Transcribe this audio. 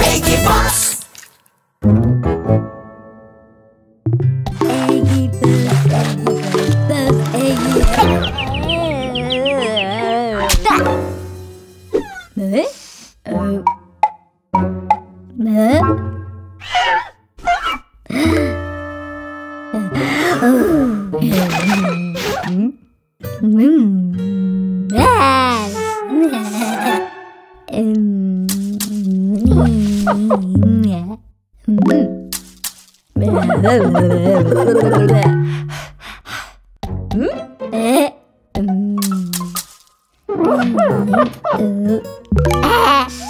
Eggy bus. Eggy eggy bus, eggy Ne? Ne? 에? 음. 음. 음.